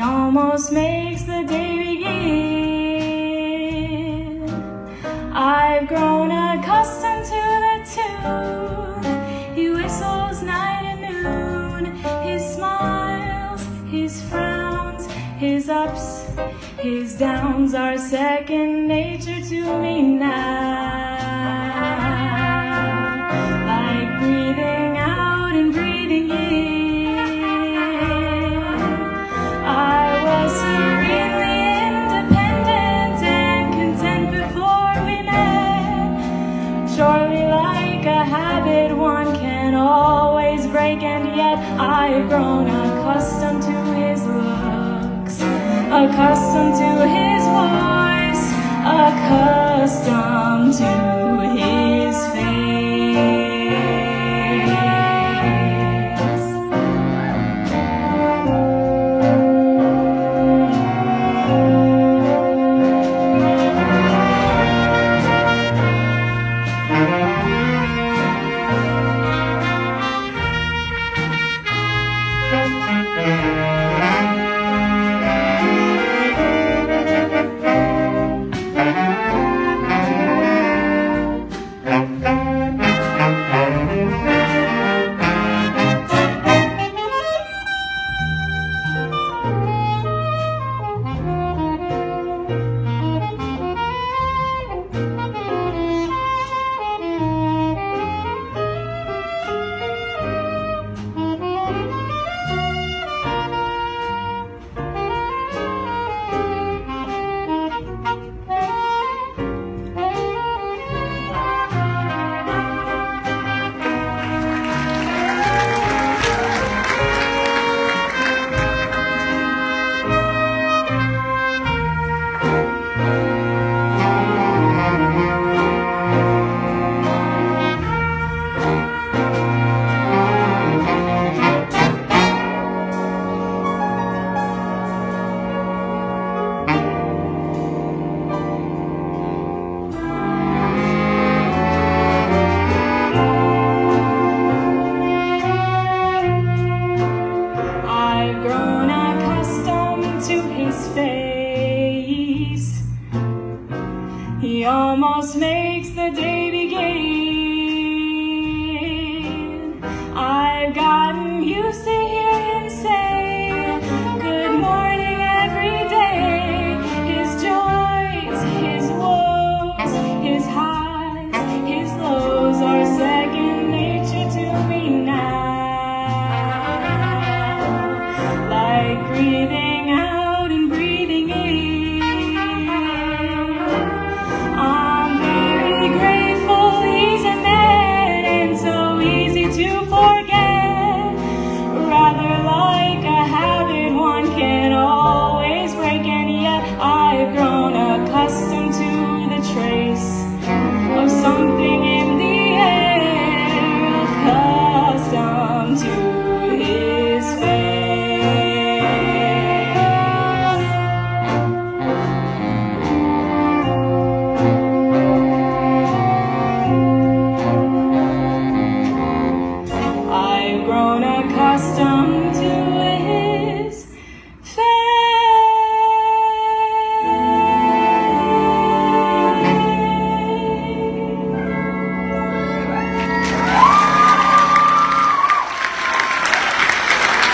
almost makes the day begin. I've grown accustomed to the tune. He whistles night and noon. His smiles, his frowns, his ups, his downs are second nature to me now. Break, and yet I've grown accustomed to his looks, accustomed to Música was made. forget.